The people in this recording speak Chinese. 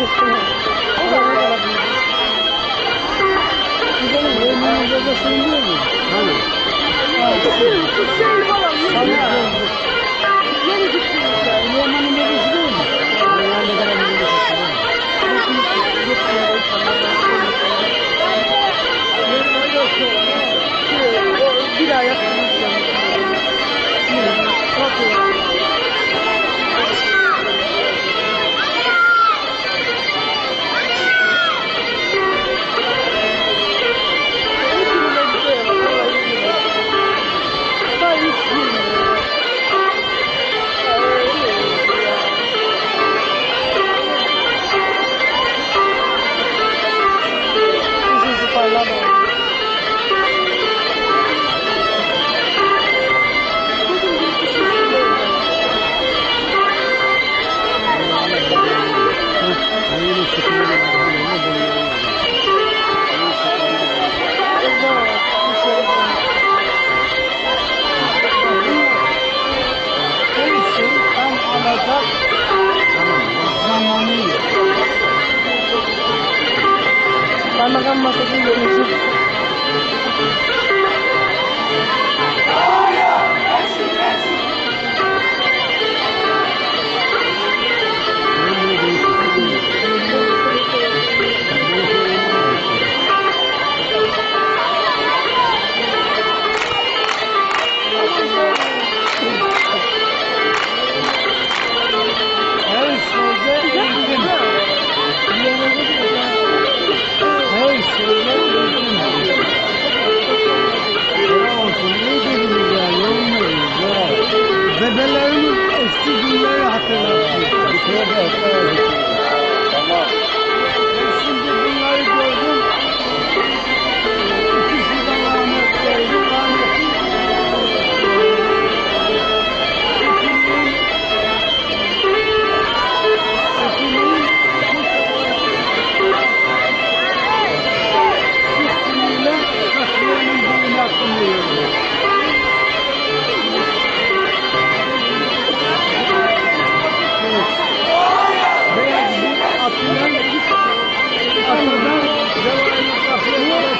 的时候，我在那个地方，你说我你这是什么病？啊，不。uma coisa Vamos lá,